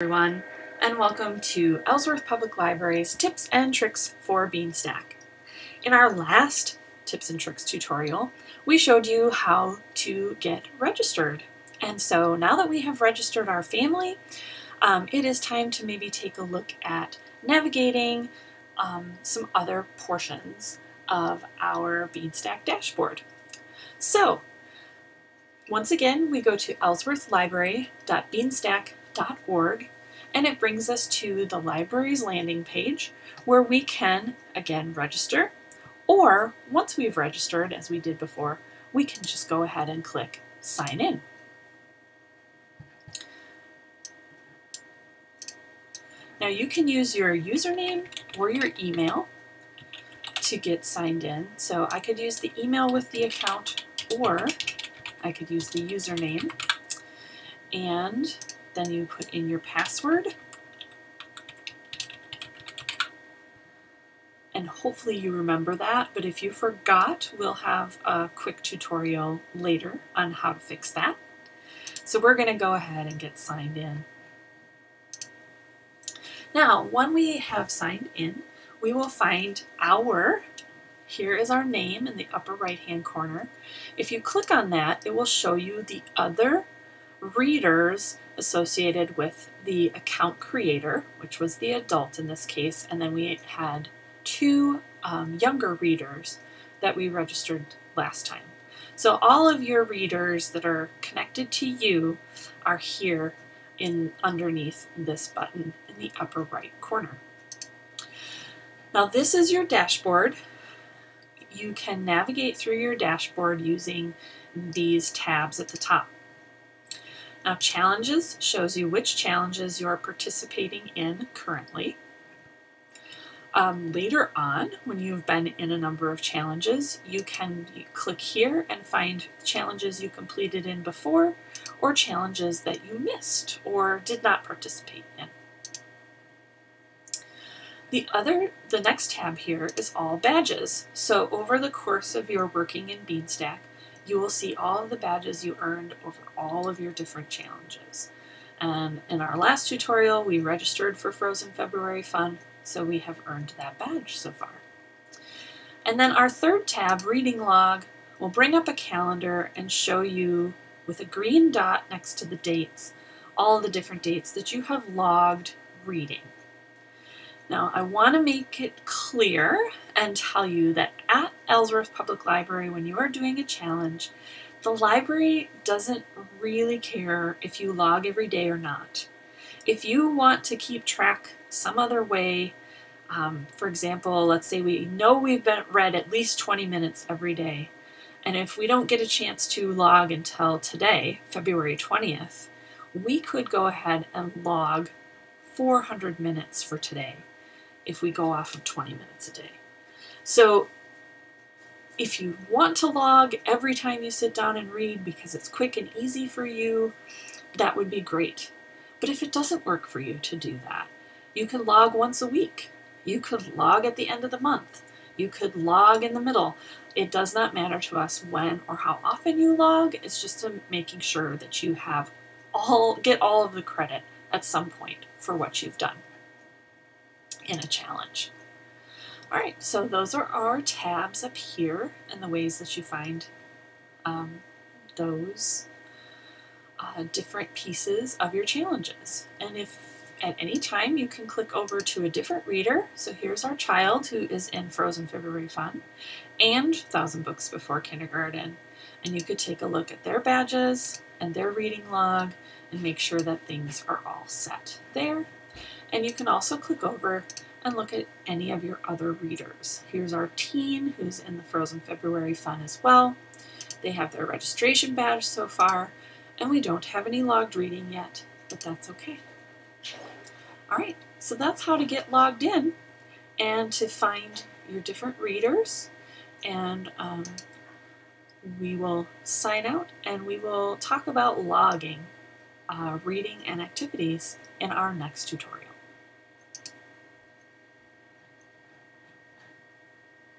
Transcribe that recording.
everyone, and welcome to Ellsworth Public Library's Tips and Tricks for Beanstack. In our last Tips and Tricks tutorial, we showed you how to get registered. And so now that we have registered our family, um, it is time to maybe take a look at navigating um, some other portions of our Beanstack dashboard. So, once again, we go to ellsworthlibrary.beanstack.com library.org and it brings us to the library's landing page where we can again register or once we've registered as we did before we can just go ahead and click sign in. Now you can use your username or your email to get signed in. So I could use the email with the account or I could use the username and then you put in your password. And hopefully you remember that, but if you forgot, we'll have a quick tutorial later on how to fix that. So we're going to go ahead and get signed in. Now, when we have signed in, we will find our, here is our name in the upper right hand corner. If you click on that, it will show you the other readers associated with the account creator, which was the adult in this case, and then we had two um, younger readers that we registered last time. So all of your readers that are connected to you are here in underneath this button in the upper right corner. Now this is your dashboard. You can navigate through your dashboard using these tabs at the top. Now challenges shows you which challenges you're participating in currently. Um, later on, when you've been in a number of challenges, you can click here and find challenges you completed in before or challenges that you missed or did not participate in. The other, the next tab here is all badges. So over the course of your working in Beanstack, you will see all of the badges you earned over all of your different challenges. And in our last tutorial, we registered for Frozen February Fun, so we have earned that badge so far. And then our third tab, Reading Log, will bring up a calendar and show you with a green dot next to the dates, all the different dates that you have logged reading. Now, I want to make it clear and tell you that at Ellsworth Public Library, when you are doing a challenge, the library doesn't really care if you log every day or not. If you want to keep track some other way, um, for example, let's say we know we've been read at least 20 minutes every day, and if we don't get a chance to log until today, February 20th, we could go ahead and log 400 minutes for today if we go off of 20 minutes a day. So if you want to log every time you sit down and read because it's quick and easy for you, that would be great. But if it doesn't work for you to do that, you can log once a week. You could log at the end of the month. You could log in the middle. It does not matter to us when or how often you log. It's just making sure that you have all get all of the credit at some point for what you've done in a challenge. All right, so those are our tabs up here and the ways that you find um, those uh, different pieces of your challenges. And if at any time you can click over to a different reader, so here's our child who is in Frozen February Fun and Thousand Books Before Kindergarten, and you could take a look at their badges and their reading log and make sure that things are all set there and you can also click over and look at any of your other readers. Here's our teen who's in the Frozen February Fun as well. They have their registration badge so far, and we don't have any logged reading yet, but that's okay. All right, so that's how to get logged in and to find your different readers. And um, we will sign out and we will talk about logging uh, reading and activities in our next tutorial.